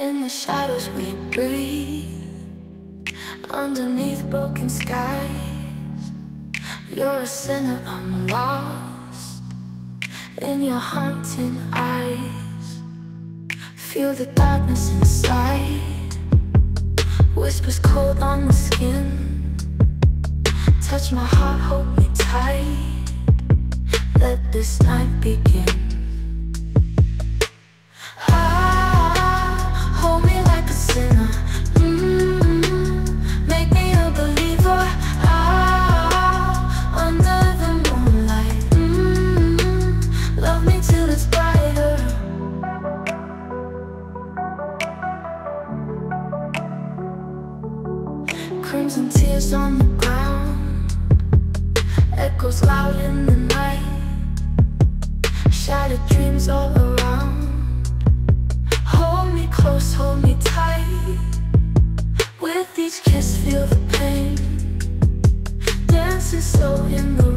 In the shadows we breathe. Underneath broken skies You're a sinner, I'm lost. In your haunting eyes Feel the darkness inside. Whispers cold on the skin. Touch my heart, hold me tight. Let this night begin crimson tears on the ground. Echoes loud in the night. Shattered dreams all around. Hold me close, hold me tight. With each kiss feel the pain. Dancing so in the